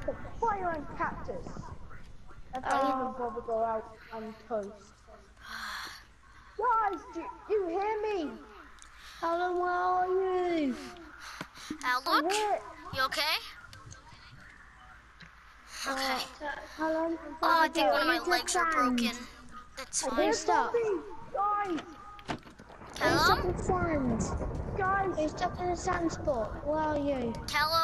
crash. Stuck next to fire and cactus. If I Oh. even bother go out on toast. Guys, do you hear me? Callum, where are you? Outlook, I'm you okay? Okay. Callum, Oh, I think one of my legs are broken. It's I fine. think- There's stop. zombies. Guys, We're stuck in the sand. guys. We're stuck in a sand spot. Where are you? Callum, Uh,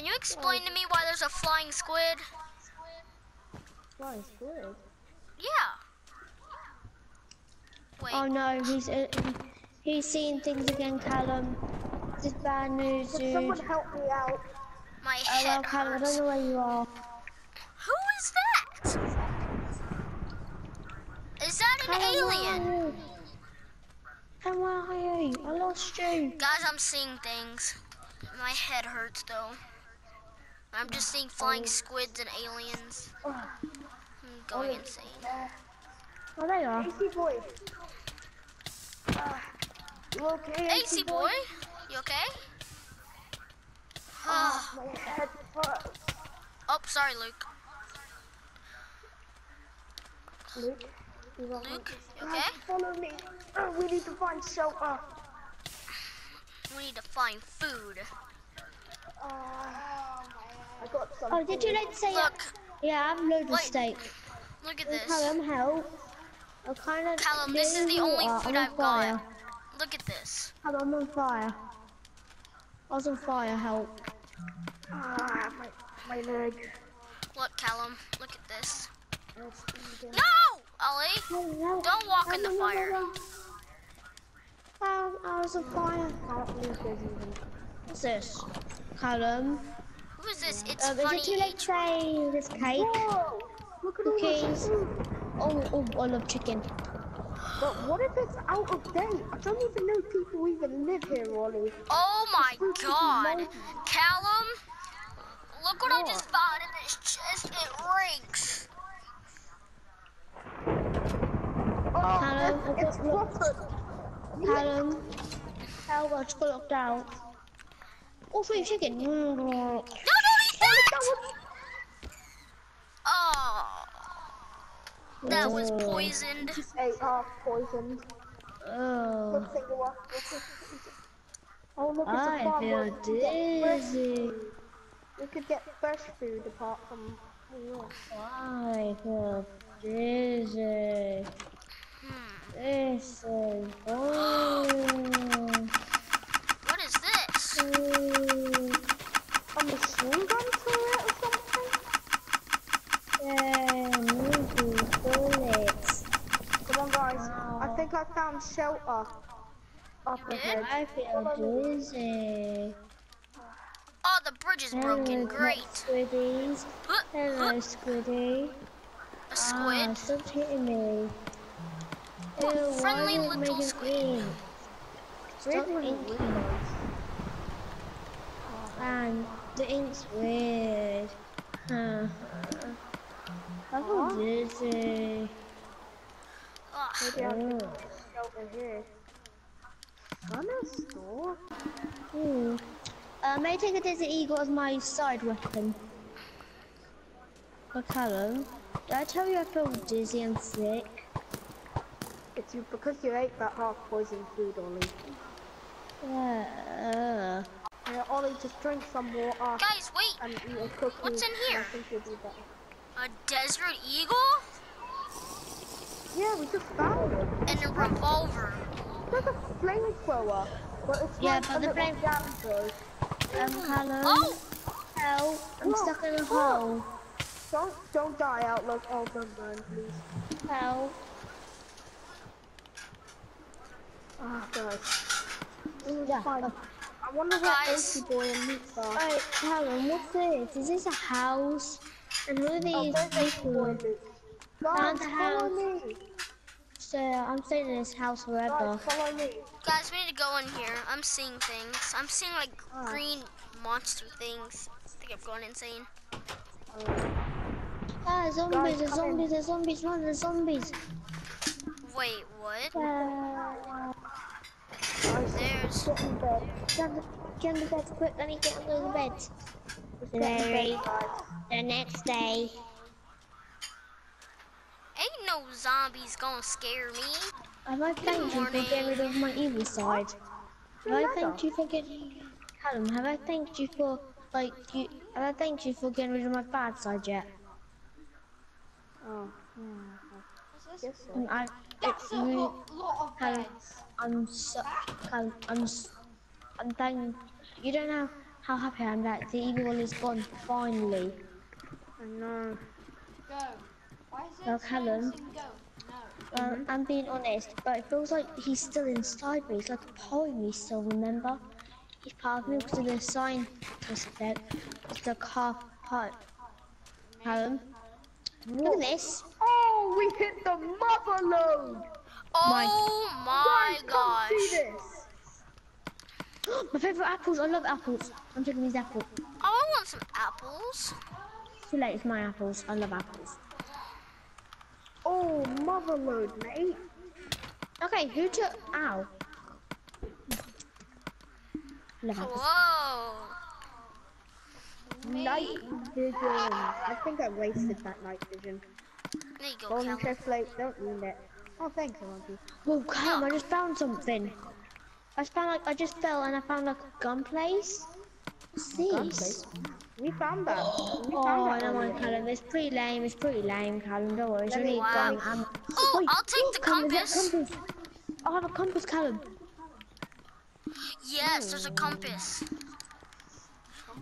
can you explain to me why there's a flying squid? Guys, good. Yeah. Wait. Oh no, he's uh, he's seeing things again, Callum. This is bad news, Can dude. someone help me out? My Oh well, head Callum, I hurts. don't know where you are. Who is that? Is that an Callum, alien? Where are you? Callum, where are you? I lost you. Guys, I'm seeing things. My head hurts though. I'm just seeing flying squids and aliens. Oh, I'm going insane. Oh, they are. AC boy. Uh, you okay? AC boy, you okay? Ah, my head oh, sorry, Luke. Luke, you Luke, you Guys, okay? Follow me. Uh, we need to find shelter. We need to find food. Uh, I got some. Oh, did you like to say? Look, Yeah, I'm loaded Wait. steak. look at Oh, this. Callum, help. I'm kind of. Callum, this is the only food I've fire. got. Look at this. Callum, I'm on fire. I was on fire. Help. Ah, my my leg. Look, Callum, look at this. No, Ollie, No, no. don't walk in the No, no, no, fire. no. Um, I was on fire. Can't believe there's even. What's this? Callum. Who is this? It's oh, is funny. it too late to say this cake? Whoa! Look at all Cookies. Oh, oh, I love chicken. But what if it's out of date? I don't even know people even live here, Ollie. Oh my This food is God. Callum, look what I just found in this chest. It reeks. Oh, Callum, I it's, it's got locked. rotten. Callum. Help, I just got locked out. Oh, sweet chicken. No, don't eat that. Oh, that was Oh. poisoned. Ate half poisoned. Oh. Oh, look, it's a I farm. feel we could get fresh dizzy. food. We could get fresh food apart from. Oh, I feel dizzy. Hmm. This is boring. What is this? Mm, A machine gun turret or something? yeah, movie bullets. Come on, guys. I think I found shelter up ahead. I feel dizzy. Oh, the bridge is broken. Hello, Great. Squiddies. Huh, Hello, Squiddy. A Ah, squid. stop hitting me. What Ew, friendly why are you little squid. green? Stop Really inking. Man, the ink's weird. Huh. I feel dizzy. Ugh. Maybe I'll Oh. get shelter here. Gunner store? Hmm. Uh, may I take a Desert Eagle as my side weapon? But Callum, did I tell you I feel dizzy and sick? It's you because you ate that half poisoned food, Ollie. Yeah. Yeah, Ollie, just drink some water Guys, wait. and eat a cookie. What's in here? I think you'll be better. A desert eagle Yeah, we just found it. and a revolver. There's a flamethrower, but it's Yeah, like but a the little flame- Gambo. Um, Callum, Oh, help! I'm Whoa, stuck in a whoa. hole. Don't don't die out like oh don't burn please. Help! Ah guys. Yeah. Fine. I wonder where Guys. AC boy and Meats are. Wait, Callum, what's this? Is this a house? And who are Oh, these there's AC boy people? and Guys, the follow house. me. So I'm staying in this house forever. Guys, follow me. guys, we need to go in here. I'm seeing things. I'm seeing like Ah. green monster things. I think I'm going insane. Ah, zombies, Guys, there's in. zombies, there's zombies, run, there's zombies. Wait, what? Uh, Guys, There's get in bed. Dad, get on the bed quick. I need to get under the bed. Get in bed, Very. guys. The next day. Ain't no zombies gonna scare me. Have I thanked you for getting rid of my evil side? Have I Never. thanked you for getting... Callum, have I thanked you for, like, you... Have I thanked you for getting rid of my bad side yet? Oh, yeah. Yes, sir. And I... That's It's a really... lot, lot of Callum. I'm so... Callum, I'm... s- I'm thank... You don't know how happy I am that the evil one is gone, finally. I know. Go. Why is Well, it Callum. No. Well, I'm being honest, but it feels like he's still inside me. It's like a part of me still, remember? He's part of me because of the scientist effect. It's the car part. Callum, look at this. Oh, we hit the mother load! Oh my Guys, come see gosh. this! My favourite apples. I love apples. I'm taking these apples. Oh, I want some apples. Too late, it's my apples. I love apples. Oh, load, mate. Okay, who took. Ow. Apples. Whoa. Night vision. I think I wasted that night vision. There you go, Golden Callum. chest plate, don't ruin it. Oh, thanks, Monkey. Oh, Callum, I just found something. I just found like I just fell and I found like a gun place. What's gun this? We found that. We Oh, found I that don't earlier. want Callum. It's pretty lame. It's pretty lame, Callum. Don't worry. It's Let me- Wow. gun ammo. Oh, Wait, I'll take the Callum, compass. compass? I'll have a compass, Callum. Yes, there's a compass.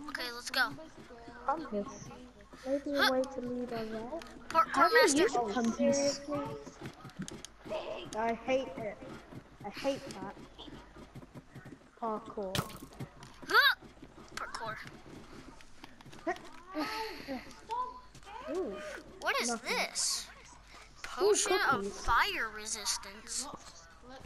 Okay, let's go. Compass. Maybe a way to lead us out. How Parkour do you master. use a compass? I hate it. I hate that. Parkour. Huh! Parkour. Ooh. What is Nothing. this? Potion of fire resistance. Let.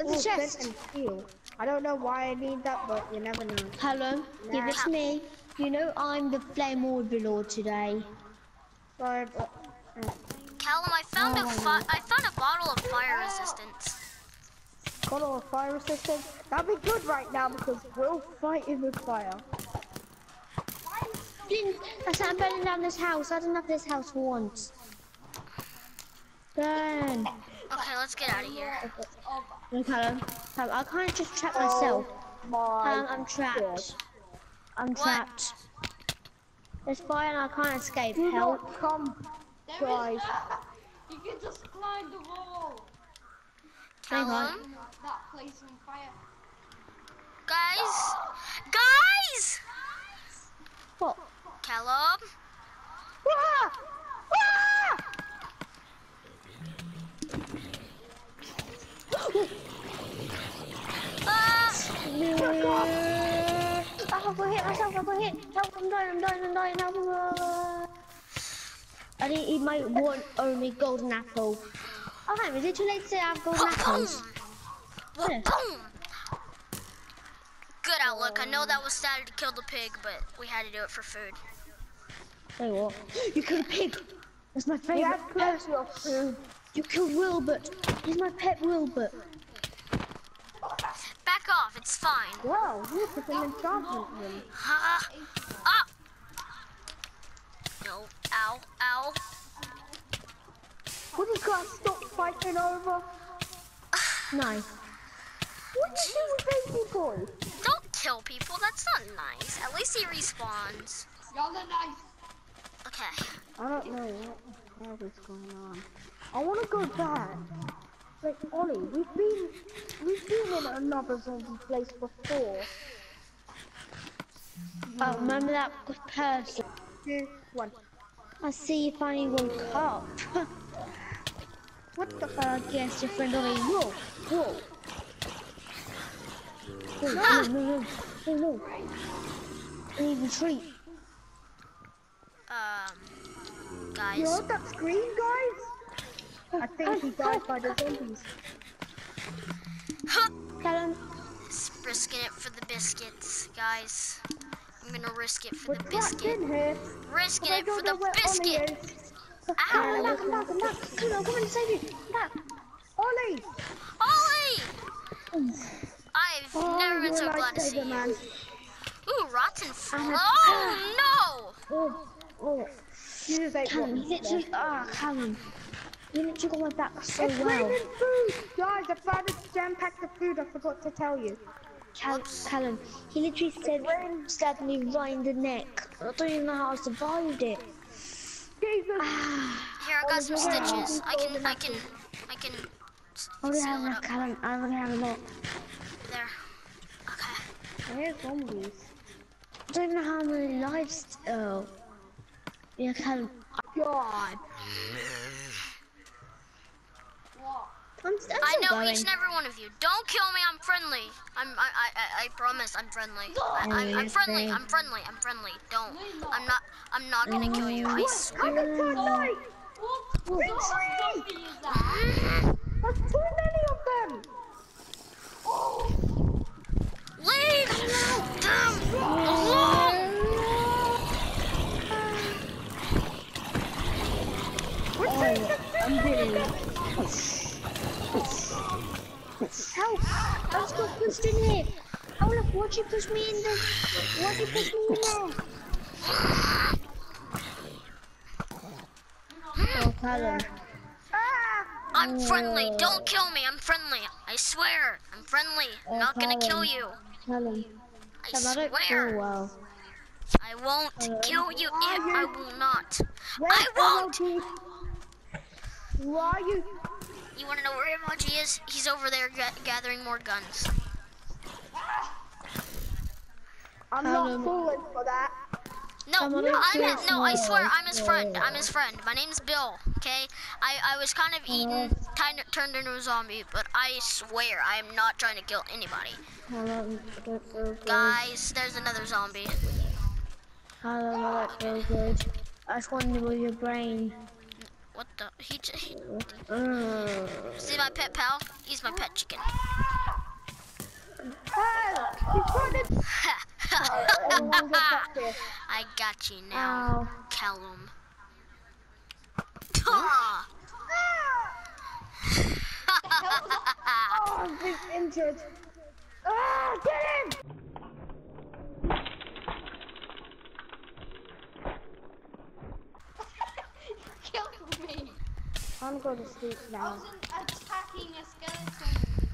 It's a flint chest. and steel. I don't know why I need that, but you never know. Callum, give it to me. You know I'm the flame overlord today. Sorry, but uh, Callum, I found a fi- I found a bottle of fire resistance. bottle of fire resistance. That'd be good right now because we're fighting with fire. Flint, I'm burning down this house. I didn't have this house once. Burn. Okay, let's get out of here. No, Callum. Callum, I can't just trap myself. Oh my. Callum, I'm trapped. I'm trapped. There's fire and I can't escape. Do Help. not come, There is- guys. You can just climb the wall. Hang on. That place on fire. guys, guys, What? Callum. Ah! Ah! Ah! I've got hit myself, I've got hit. Help, I'm dying, I'm dying, I'm dying, help. uh. I didn't eat my one only golden apple. Oh, on, is it too late to say I have golden apples? Boom! Boom! Good outlook. I know that was sad to kill the pig, but we had to do it for food. Tell you what, you killed a pig. That's my We favorite have plenty of food. You killed Wilbert. He's my pet Wilbert. Back off. It's fine. Wow, look, it's an enchantment room. Ha! Ah! No. Ow. Ow. Would you guys stop fighting over? No. What do you do with baby boy? Don't kill people. That's not nice. At least he respawns. Y'all are nice. Okay. I don't know what the hell is going on. I want to go back. Like Ollie, we've been we've been in another zombie place before. Oh, remember that person? Two, one. I see you finally woke up. What the I guess your friend Ollie. Whoa, whoa. Whoa, Ah! no, no, no, no, no. I need retreat. You Guys. heard that scream, guys? I think he died by the zombies. Huh. Just risking it for the biscuits, guys. I'm gonna risk it for We're the biscuit. Risking it for the biscuit. is. come Ow! back, come back, come back. Come on, come on, save you. Come back. Ollie! Ollie! I've Oh, Never been so glad to see you. man. Ooh, rotten f- I'm a- Oh Oh, oh. You just ate Callum, rotten he literally, stuff. ah, Callum. You literally got my back so It's well. raining food! Guys, I found a jam-packed of food I forgot to tell you. Cal- Callum, he literally said, stabbed me right in the neck. I don't even know how I survived it. Jesus! no! Here, I got some stitches. I can, I can, I can s- I'm gonna seal have it enough, up. Callum. I'm gonna have enough. There. Okay. Here's zombies. I don't even know how many lives. Oh. Yeah, Callum. God. I'm, I'm I know going. each and every one of you. Don't kill me. I'm friendly. I'm. I. I. I, I promise. I'm friendly. I, I, I'm friendly. I'm friendly. I'm friendly. Don't. I'm not. I'm not gonna kill you. I I swear. can turn light! What sort of zombie is that? There's too many of them! Leave them alone. I'm getting. Help! I just got pushed in here. Oh look, why'd you push me in the? Why'd you push me in there? Oh, Callum. Ah! I'm friendly. Don't kill me. I'm friendly. I swear. I'm friendly. I'm not gonna kill you. Callum. I Callum, I swear. well. I won't kill you. If I will not. Where's I won't. MLG? Why are you? You wanna know where Emoji is? He's over there ga- gathering more guns. I'm Callum. not falling for that. No, Come on, I'm let's no. I swear, I'm his friend. I'm his friend. My name's Bill. Okay. I I was kind of eaten, kind of turned into a zombie, but I swear I am not trying to kill anybody. Callum, I don't feel good. Guys, there's another zombie. I don't feel good. I just want to with your brain. What the? He, j- he Uh, see my pet pal? He's my pet chicken. Help! He's trying to. Everyone get back here. I got you now, ow. Callum. Oh, I'm injured. Ah, get him! I'm going to sleep I now. attacking a skeleton.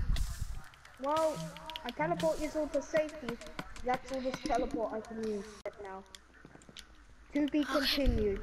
Well, I teleport you all to safety. That's all this teleport I can use now. To be continued.